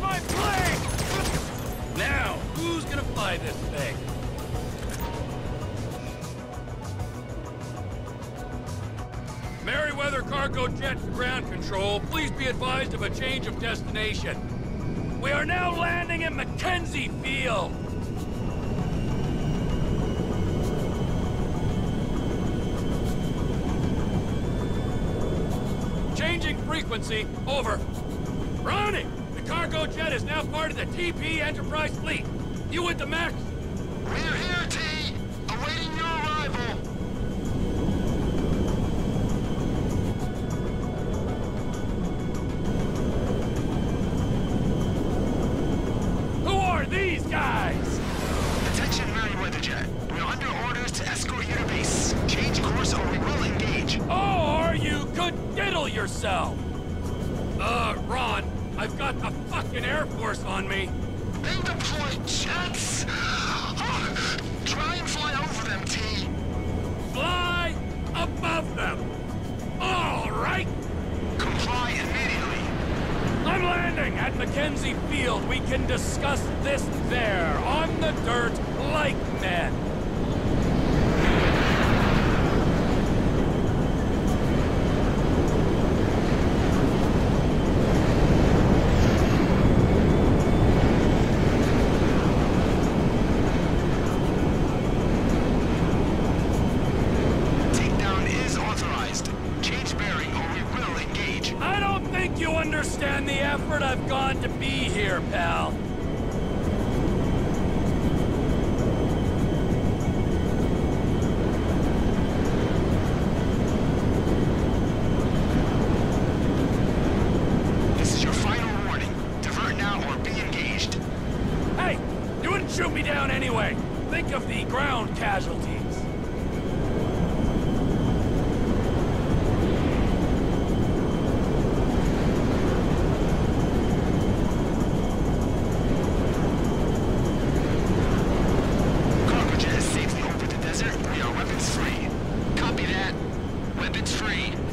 my plane! Now, who's gonna fly this thing? Merryweather Cargo Jet to ground control, please be advised of a change of destination. We are now landing in McKenzie Field. Changing frequency, over. Ronnie, cargo jet is now part of the TP Enterprise fleet. You with the Max? We're here, T. Awaiting your arrival. Who are these guys? Attention, Merryweather Jet. We're under orders to escort you to base. Change course or we will engage. Oh, are you could diddle yourself? Uh, Ron, I've got the fucking Air Force on me. They deploy jets. Oh, try and fly over them, T. Fly above them. All right. Comply immediately. I'm landing at McKenzie Field. We can discuss this there, on the dirt, like men. Understand the effort I've gone to be here, pal. This is your final warning. Divert now or be engaged. Hey, you wouldn't shoot me down anyway. Think of the ground casualties. Weapons free.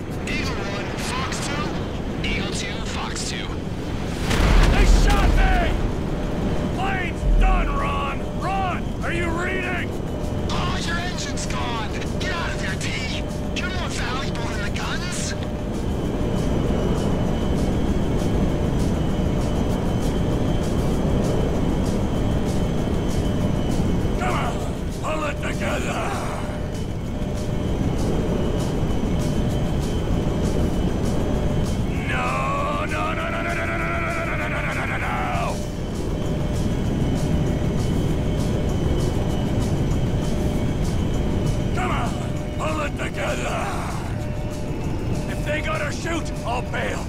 shoot, I'll bail.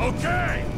Okay!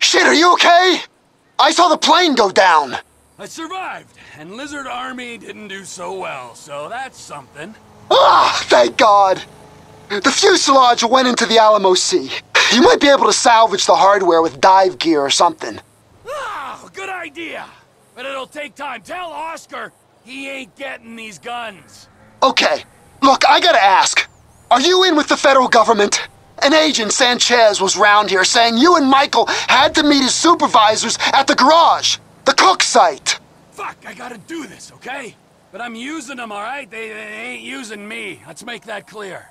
Shit, are you okay? I saw the plane go down. I survived, and Lizard Army didn't do so well, so that's something. Ah, thank God. The fuselage went into the Alamo Sea. You might be able to salvage the hardware with dive gear or something. Ah, good idea. But it'll take time. Tell Oscar he ain't getting these guns. Okay, look, I gotta ask. Are you in with the federal government? An agent, Sanchez, was round here saying you and Michael had to meet his supervisors at the garage, the cook site. Fuck, I gotta do this, okay? But I'm using them, all right? They, they ain't using me. Let's make that clear.